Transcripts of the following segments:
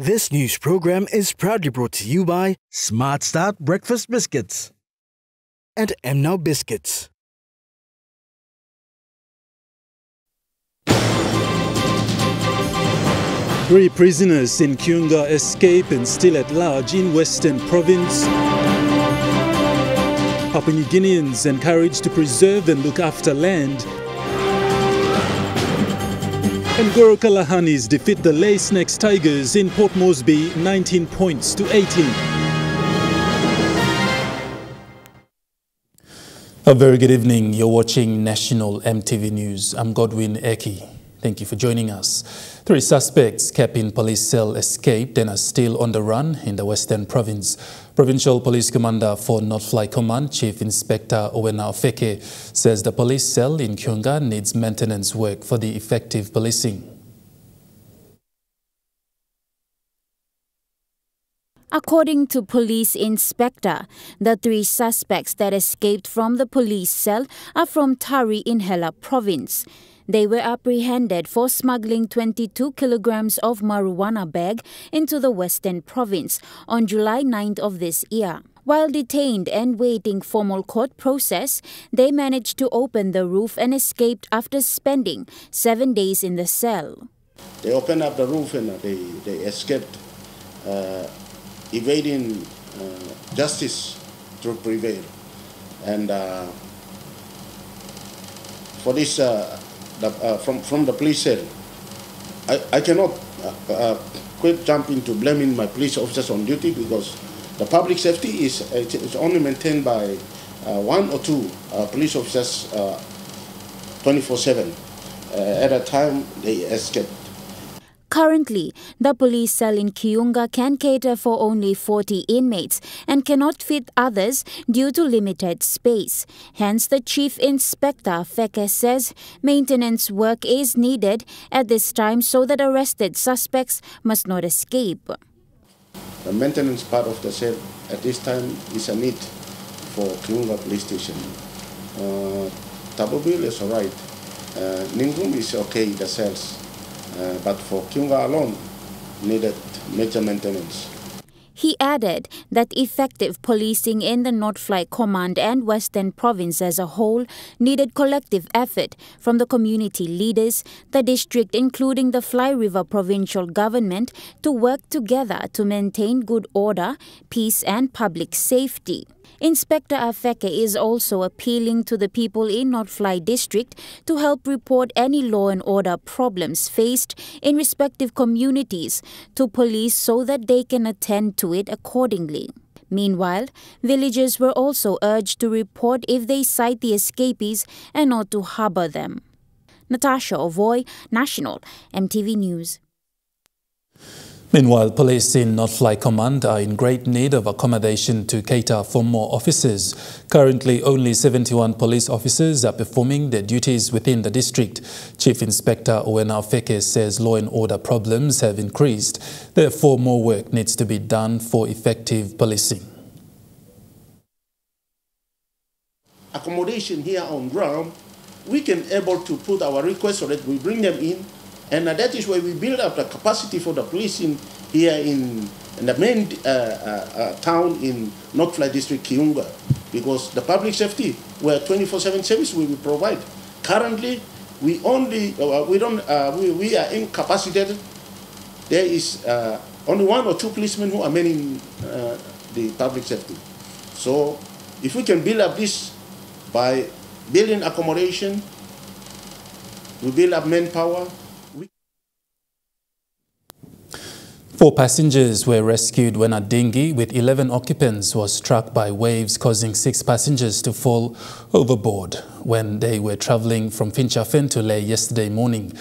This news program is proudly brought to you by Smart Start Breakfast Biscuits and MNow Biscuits. Three prisoners in Kiunga escape and still at large in Western Province. Papua New Guineans encouraged to preserve and look after land. And Goroka Lahanis defeat the Lae Snax Tigers in Port Moresby 19 points to 18. A very good evening. You're watching National EMTV News. I'm Godwin Eki. Thank you for joining us. Three suspects kept in police cell escaped and are still on the run in the Western Province. Provincial Police Commander for North Fly Command, Chief Inspector Owena Ofeke, says the police cell in Kiunga needs maintenance work for the effective policing. According to police inspector, the three suspects that escaped from the police cell are from Tari in Hela province. They were apprehended for smuggling 22 kilograms of marijuana bag into the Western Province on July 9th of this year. While detained and waiting formal court process, they managed to open the roof and escaped after spending seven days in the cell. They opened up the roof and they, they escaped, uh, evading uh, justice to prevail. And uh, for this uh, the, uh, from, from the police cell. I, I cannot uh, uh, quit jumping to blaming my police officers on duty because the public safety is it's only maintained by one or two police officers 24-7. at a time, they escape Currently, the police cell in Kiunga can cater for only 40 inmates and cannot fit others due to limited space. Hence, the Chief Inspector Feke says maintenance work is needed at this time so that arrested suspects must not escape. The maintenance part of the cell at this time is a need for Kiunga police station. Uh, Tabubil is alright. Uh, Ningum is okay, the cells. Uh, but for Kiunga alone, needed major maintenance. He added that effective policing in the North Fly Command and Western Province as a whole needed collective effort from the community leaders, the district, including the Fly River Provincial Government, to work together to maintain good order, peace, and public safety. Inspector Afeke is also appealing to the people in North Fly District to help report any law and order problems faced in respective communities to police so that they can attend to it accordingly. Meanwhile, villagers were also urged to report if they sight the escapees and not to harbor them. Natasha Ovoy, National, EMTV News. Meanwhile, police in North Fly Command are in great need of accommodation to cater for more officers. Currently, only 71 police officers are performing their duties within the district. Chief Inspector Owena Feke says law and order problems have increased. Therefore, more work needs to be done for effective policing. Accommodation here on ground, we can able to put our requests so that we bring them in and uh, that is why we build up the capacity for the police in, here in, in the main uh, uh, uh town in North Fly District, Kiunga, because the public safety, where 24-7 service we will provide. Currently, we only, uh, we don't, uh, we, we are incapacitated. There is only one or two policemen who are manning the public safety. So if we can build up this by building accommodation, we build up manpower, Four passengers were rescued when a dinghy with 11 occupants was struck by waves, causing six passengers to fall overboard when they were traveling from Finschhafen to Lae yesterday morning.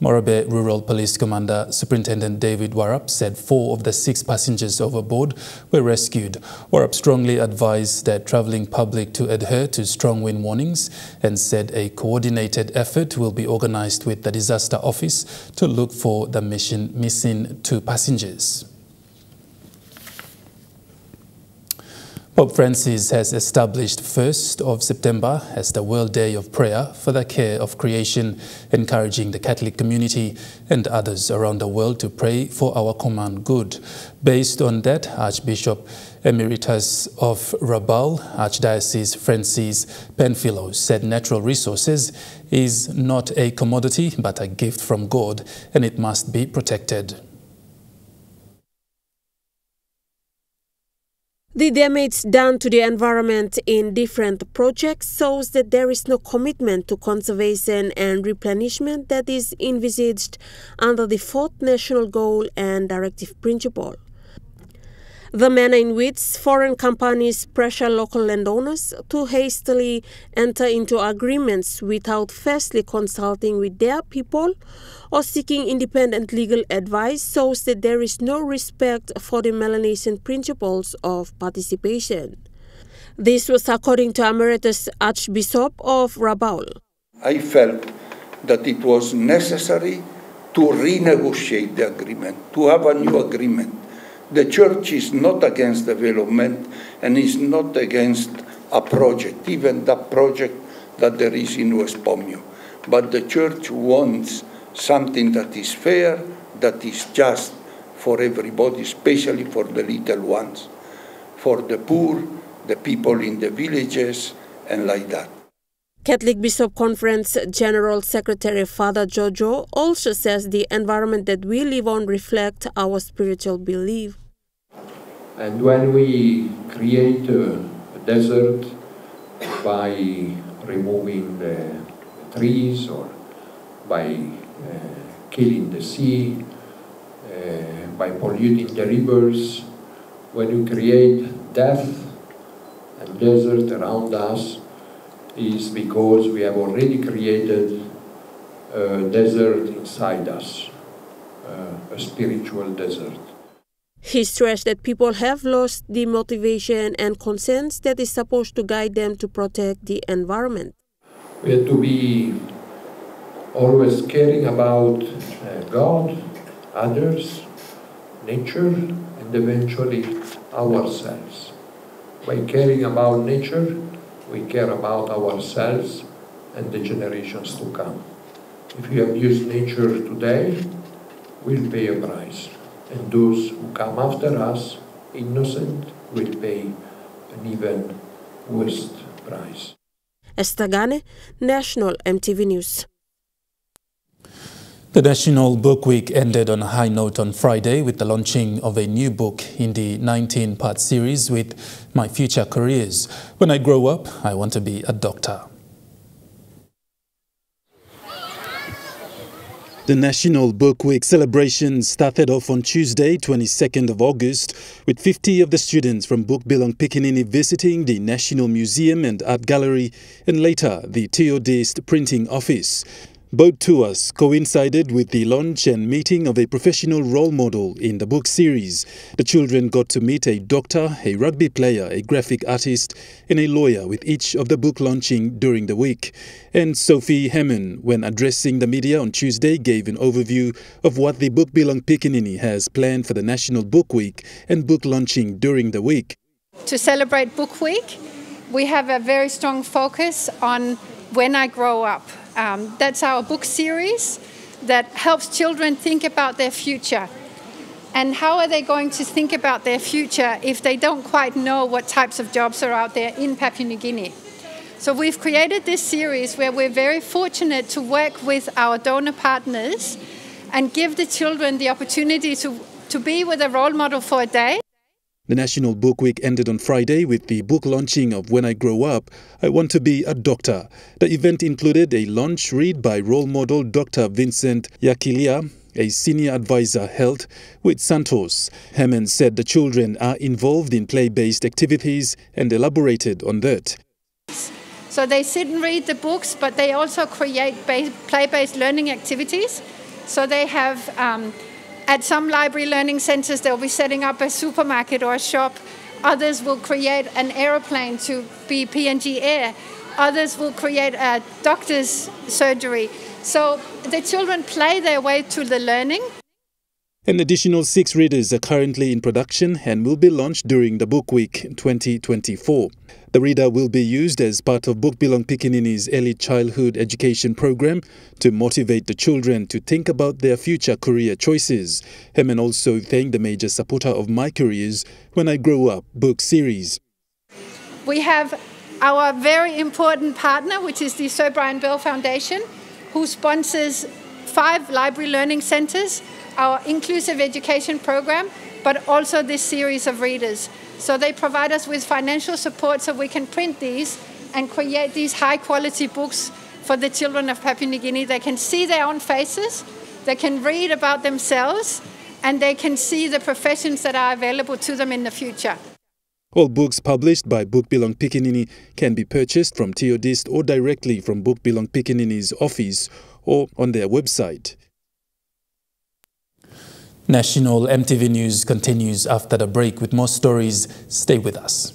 Morobe Rural Police Commander Superintendent David Warup said four of the six passengers overboard were rescued. Warup strongly advised the travelling public to adhere to strong wind warnings and said a coordinated effort will be organised with the disaster office to look for the mission missing two passengers. Pope Francis has established 1st of September as the World Day of Prayer for the care of creation, encouraging the Catholic community and others around the world to pray for our common good. Based on that, Archbishop Emeritus of Rabaul, Archdiocese Francis Panfilo, said natural resources is not a commodity but a gift from God and it must be protected. The damage done to the environment in different projects shows that there is no commitment to conservation and replenishment that is envisaged under the fourth national goal and directive principle. The manner in which foreign companies pressure local landowners to hastily enter into agreements without firstly consulting with their people or seeking independent legal advice shows that there is no respect for the Melanesian principles of participation. This was according to Emeritus Archbishop of Rabaul. I felt that it was necessary to renegotiate the agreement, to have a new agreement the church is not against development and is not against a project, even that project that there is in West Pomio. But the church wants something that is fair, that is just for everybody, especially for the little ones, for the poor, the people in the villages, and like that. Catholic Bishop Conference General Secretary Father Jojo also says the environment that we live on reflects our spiritual belief. And when we create a, desert by removing the trees or by uh, killing the sea, uh, by polluting the rivers, when you create death and desert around us, is because we have already created a desert inside us, uh, a spiritual desert. He stressed that people have lost the motivation and conscience that is supposed to guide them to protect the environment. We have to be always caring about uh, God, others, nature, and eventually ourselves. By caring about nature, we care about ourselves and the generations to come. If we abuse nature today, we'll pay a price. And those who come after us, innocent, will pay an even worse price. Esther Gane, National EMTV News. The National Book Week ended on a high note on Friday with the launching of a new book in the 19-part series with My Future Careers. When I grow up, I want to be a doctor. The National Book Week celebration started off on Tuesday, 22nd of August, with 50 of the students from Buk Bilong Pikinini visiting the National Museum and Art Gallery and later the Theodist Printing Office. Both tours coincided with the launch and meeting of a professional role model in the book series. The children got to meet a doctor, a rugby player, a graphic artist, and a lawyer with each of the book launching during the week. Anne-Sophie Hermann, when addressing the media on Tuesday, gave an overview of what the Buk Bilong Pikinini has planned for the National Book Week and book launching during the week. To celebrate Book Week, we have a very strong focus on when I grow up. Um, that's our book series that helps children think about their future. And how are they going to think about their future if they don't quite know what types of jobs are out there in Papua New Guinea? So we've created this series where we're very fortunate to work with our donor partners and give the children the opportunity to, to be with a role model for a day. The National Book Week ended on Friday with the book launching of When I Grow Up, I Want to Be a Doctor. The event included a launch read by role model Dr. Vincent Yakilia, a senior advisor held with Santos. Hermann said the children are involved in play-based activities and elaborated on that. So they sit and read the books, but they also create play-based learning activities. So they have um, at some library learning centers, they'll be setting up a supermarket or a shop. Others will create an aeroplane to be PNG Air. Others will create a doctor's surgery. So the children play their way to the learning. An additional six readers are currently in production and will be launched during the Book Week 2024. The reader will be used as part of Buk Bilong Pikinini's early childhood education program to motivate the children to think about their future career choices. Hermann also thanked the major supporter of My Careers When I Grow Up book series. We have our very important partner, which is the Sir Brian Bell Foundation, who sponsors five library learning centers our inclusive education program, but also this series of readers. So they provide us with financial support so we can print these and create these high quality books for the children of Papua New Guinea. They can see their own faces, they can read about themselves, and they can see the professions that are available to them in the future. All books published by Buk Bilong Pikinini can be purchased from Theodist or directly from Buk Bilong Pikinini's office or on their website. National EMTV News continues after the break with more stories. Stay with us.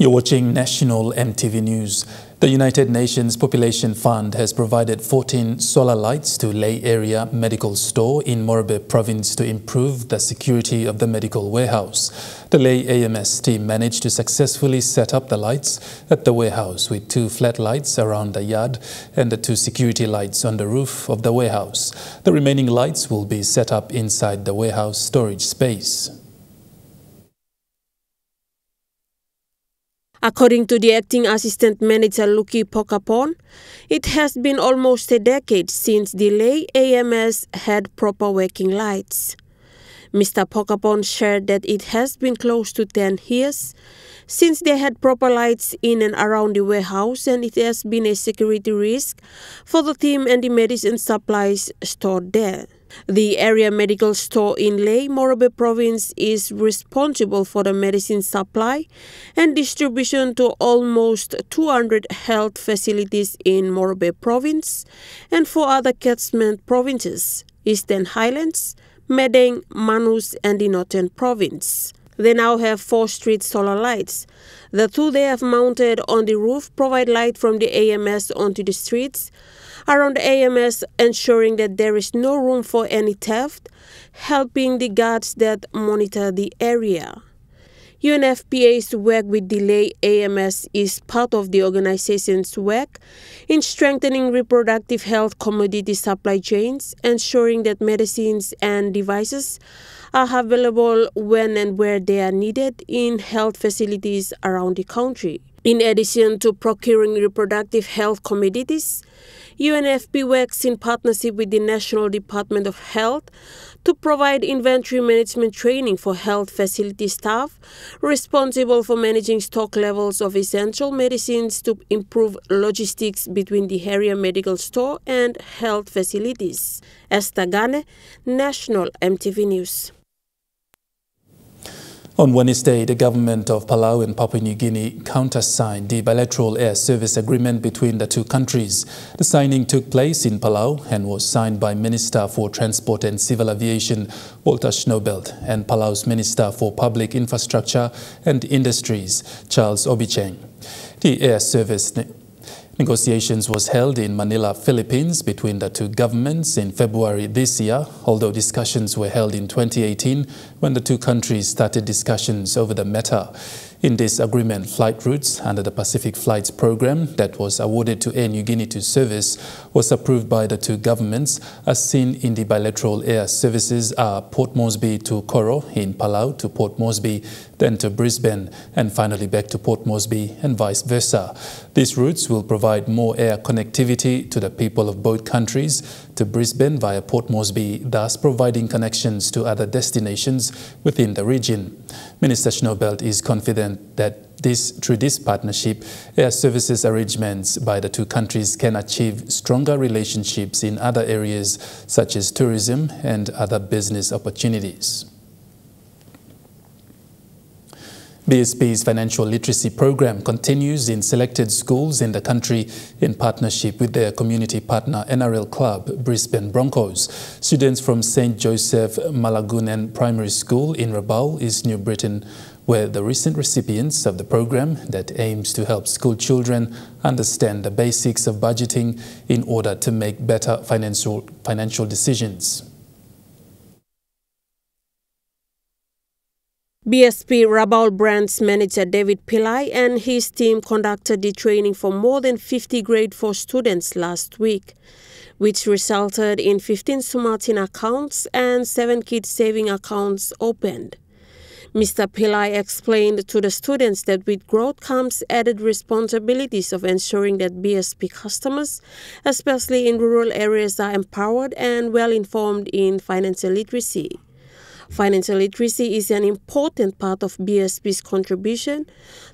You're watching National EMTV News. The United Nations Population Fund has provided 14 solar lights to Lae Area Medical Store in Morobe Province to improve the security of the medical warehouse. The Lae AMS team managed to successfully set up the lights at the warehouse with two flat lights around the yard and the two security lights on the roof of the warehouse. The remaining lights will be set up inside the warehouse storage space. According to the acting assistant manager Luki Pokapon, it has been almost a decade since the Lae AMS had proper working lights. Mr. Pokapon shared that it has been close to 10 years since they had proper lights in and around the warehouse and it has been a security risk for the team and the medicine supplies stored there. The area medical store in Lae, Morobe province is responsible for the medicine supply and distribution to almost 200 health facilities in Morobe province and four other catchment provinces, Eastern Highlands, Madang, Manus and the Northern province. They now have four street solar lights. The two they have mounted on the roof provide light from the AMS onto the streets, around AMS, ensuring that there is no room for any theft, helping the guards that monitor the area. UNFPA's work with the Lae AMS is part of the organization's work in strengthening reproductive health commodity supply chains, ensuring that medicines and devices are available when and where they are needed in health facilities around the country. In addition to procuring reproductive health commodities, UNFP works in partnership with the National Department of Health to provide inventory management training for health facility staff responsible for managing stock levels of essential medicines to improve logistics between the area medical store and health facilities. Esther Gane, National EMTV News. On Wednesday, the government of Palau and Papua New Guinea countersigned the bilateral air service agreement between the two countries. The signing took place in Palau and was signed by Minister for Transport and Civil Aviation Walter Schnaubelt and Palau's Minister for Public Infrastructure and Industries Charles Obichang. The air service Negotiations was held in Manila, Philippines between the two governments in February this year, although discussions were held in 2018 when the two countries started discussions over the matter. In this agreement, flight routes under the Pacific Flights Program that was awarded to Air Niugini to service was approved by the two governments as seen in the bilateral air services are Port Moresby to Koror in Palau to Port Moresby, then to Brisbane and finally back to Port Moresby and vice versa. These routes will provide more air connectivity to the people of both countries to Brisbane via Port Moresby, thus providing connections to other destinations within the region. Minister Schnaubelt is confident that this, through this partnership, air services arrangements by the two countries can achieve stronger relationships in other areas such as tourism and other business opportunities. BSP's financial literacy program continues in selected schools in the country in partnership with their community partner NRL club, Brisbane Broncos. Students from St. Joseph Malagunan Primary School in Rabaul, East New Britain, were the recent recipients of the program that aims to help school children understand the basics of budgeting in order to make better financial, financial decisions. BSP Rabaul Brands manager David Pillai and his team conducted the training for more than 50 grade 4 students last week, which resulted in 15 Sumartin accounts and 7 kids saving accounts opened. Mr. Pillai explained to the students that with growth comes added responsibilities of ensuring that BSP customers, especially in rural areas, are empowered and well informed in financial literacy. Financial literacy is an important part of BSP's contribution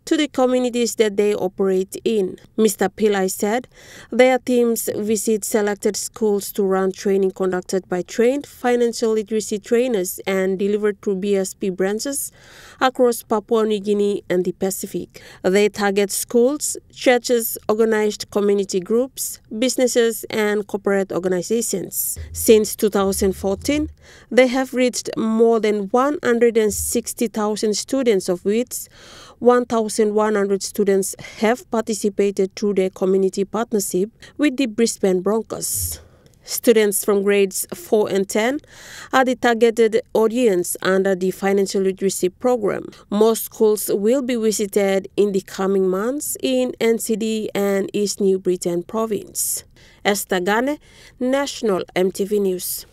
to the communities that they operate in. Mr. Pillai said their teams visit selected schools to run training conducted by trained financial literacy trainers and delivered through BSP branches across Papua New Guinea and the Pacific. They target schools, churches, organized community groups, businesses, and corporate organizations. Since 2014, they have reached more than 160,000 students, of which 1,100 students have participated through their community partnership with the Brisbane Broncos. Students from grades 4 and 10 are the targeted audience under the financial literacy program. Most schools will be visited in the coming months in NCD and East New Britain province. Esther Gane, National EMTV News.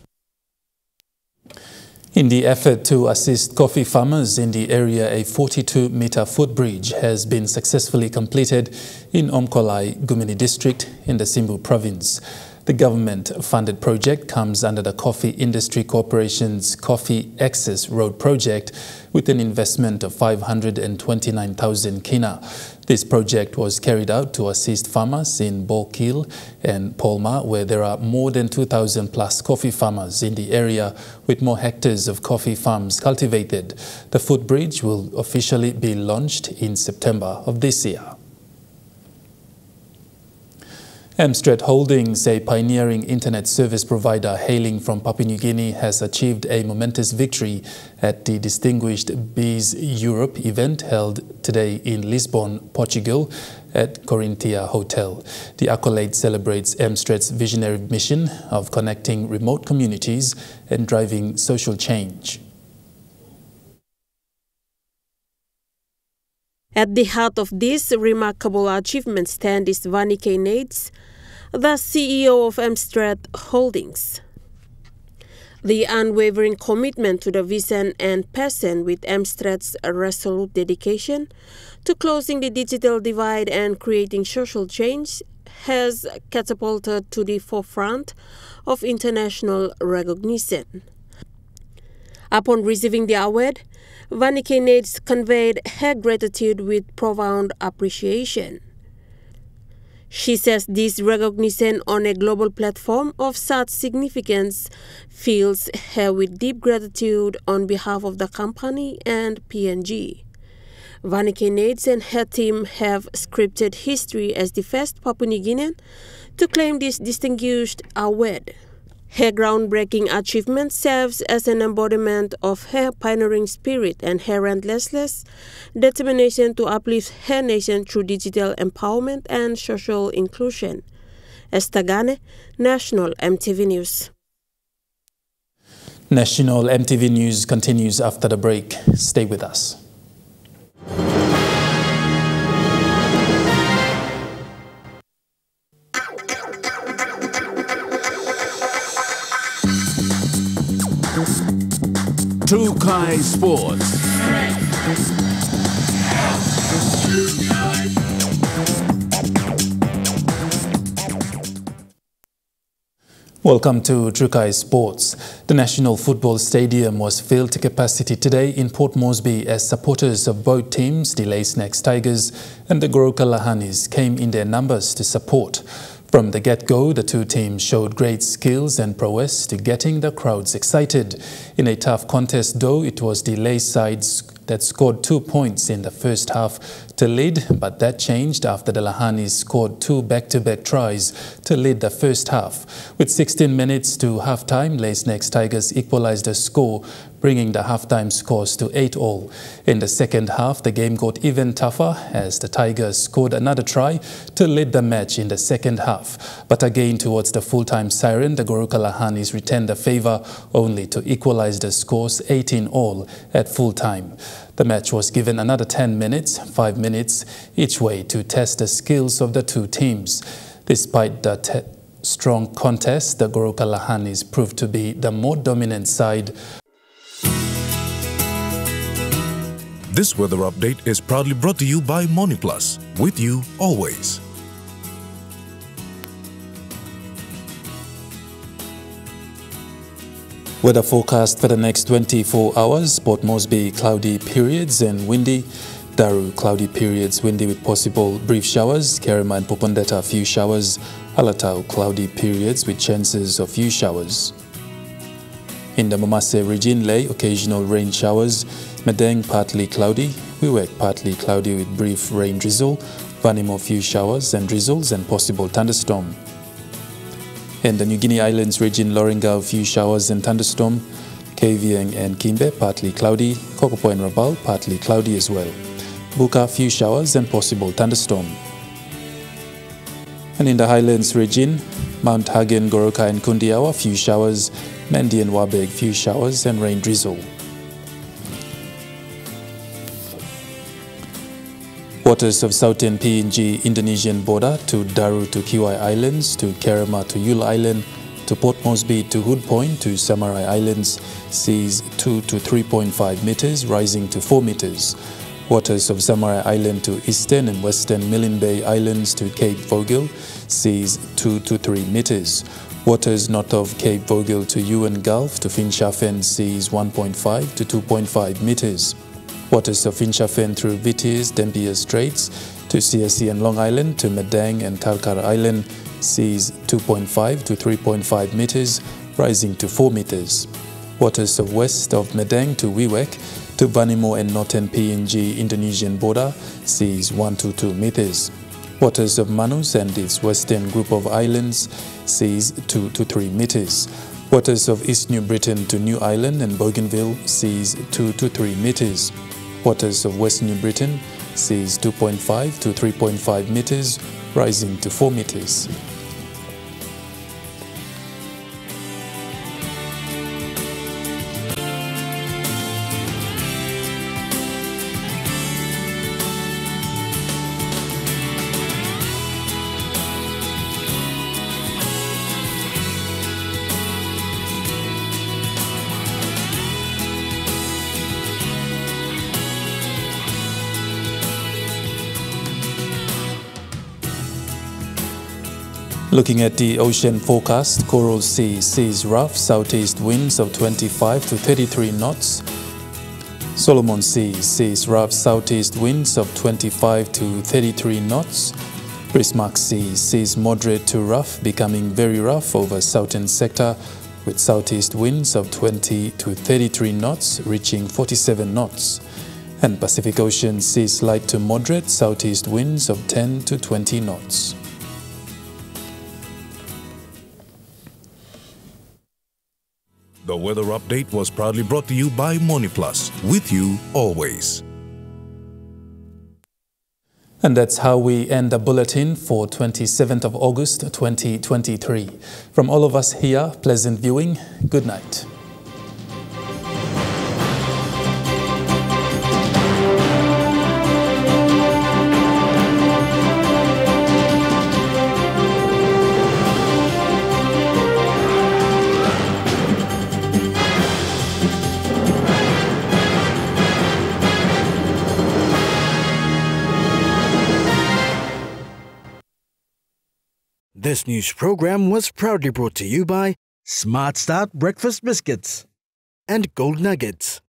In the effort to assist coffee farmers in the area, a 42-meter footbridge has been successfully completed in Omkolai, Gumine district in the Simbu province. The government-funded project comes under the Coffee Industry Corporation's Coffee Access Road project with an investment of 529,000 kina. This project was carried out to assist farmers in Bolkil and Palma, where there are more than 2,000 plus coffee farmers in the area with more hectares of coffee farms cultivated. The footbridge will officially be launched in September of this year. Mstret Holdings, a pioneering internet service provider hailing from Papua New Guinea, has achieved a momentous victory at the distinguished Bees Europe event held today in Lisbon, Portugal at Corinthia Hotel. The accolade celebrates Mstret's visionary mission of connecting remote communities and driving social change. At the heart of this remarkable achievement stand is Vanike the CEO of Mstret Holdings. The unwavering commitment to the vision and passion with Mstret's resolute dedication to closing the digital divide and creating social change has catapulted to the forefront of international recognition. Upon receiving the award, Vanike Nades conveyed her gratitude with profound appreciation. She says this recognition on a global platform of such significance fills her with deep gratitude on behalf of the company and PNG. Vanike and her team have scripted history as the first Papua New Guinean to claim this distinguished award. Her groundbreaking achievement serves as an embodiment of her pioneering spirit and her relentless determination to uplift her nation through digital empowerment and social inclusion. Esther Gane, National EMTV News. National EMTV News continues after the break. Stay with us. Trukai Sports. Welcome to Trukai Sports. The National Football Stadium was filled to capacity today in Port Moresby as supporters of both teams, the Lace Tigers and the Goroka Lahanis, came in their numbers to support. From the get-go, the two teams showed great skills and prowess to getting the crowds excited. In a tough contest, though, it was the Lace sides that scored two points in the first half to lead, but that changed after the Lahanis scored two back-to-back -back tries to lead the first half. With 16 minutes to half-time, Lae Snax Tigers equalized the score, bringing the halftime scores to 8 all. In the second half, the game got even tougher as the Tigers scored another try to lead the match in the second half. But again, towards the full-time siren, the Goroka Lahanis returned the favour only to equalise the scores 18 all at full-time. The match was given another 10 minutes, 5 minutes each way to test the skills of the two teams. Despite the strong contest, the Goroka Lahanis proved to be the more dominant side. This weather update is proudly brought to you by MoniPlus, with you always. Weather forecast for the next 24 hours, Port Moresby cloudy periods and windy. Daru cloudy periods, windy with possible brief showers. Kerema and Popondetta few showers. Alotau cloudy periods with chances of few showers. In the Momase region, Lae occasional rain showers. Madang partly cloudy. Wewak partly cloudy with brief rain drizzle. Vanimo few showers and drizzles and possible thunderstorm. In the New Guinea Islands region, Lorengau, few showers and thunderstorm. Kavieng and Kimbe, partly cloudy. Kokopo and Rabaul, partly cloudy as well. Buka, few showers and possible thunderstorm. And in the Highlands region, Mount Hagen, Goroka and Kundiawa, few showers. Mendi and few showers and rain drizzle. Waters of southern PNG Indonesian border to Daru to Kiwai Islands, to Kerema to Yule Island, to Port Moresby to Hood Point to Samarai Islands, seas 2 to 3.5 meters, rising to 4 meters. Waters of Samarai Island to eastern and western Milne Bay Islands to Cape Vogel, seas 2 to 3 meters. Waters north of Cape Vogel to Huon Gulf to Finschhafen, seas 1.5 to 2.5 meters. Waters of Finschhafen through Vitiaz, Dampier Straits to CSC and Long Island to Madang and Karkar Island, seas 2.5 to 3.5 meters, rising to 4 meters. Waters of west of Madang to Wewak to Vanimo and northern PNG Indonesian border, seas 1 to 2 meters. Waters of Manus and its western group of islands, seas 2 to 3 meters. Waters of East New Britain to New Ireland and Bougainville, seas 2 to 3 meters waters of West New Britain seas 2.5 to 3.5 meters, rising to 4 meters. Looking at the ocean forecast, Coral Sea sees rough southeast winds of 25 to 33 knots. Solomon Sea sees rough southeast winds of 25 to 33 knots. Bismarck Sea sees moderate to rough becoming very rough over southern sector with southeast winds of 20 to 33 knots reaching 47 knots. And Pacific Ocean sees light to moderate southeast winds of 10 to 20 knots. The weather update was proudly brought to you by MoniPlus, with you always. And that's how we end the bulletin for 27th of August 2023. From all of us here, pleasant viewing. Good night. This news program was proudly brought to you by Smart Start Breakfast Biscuits and Gold Nuggets.